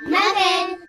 Nothing.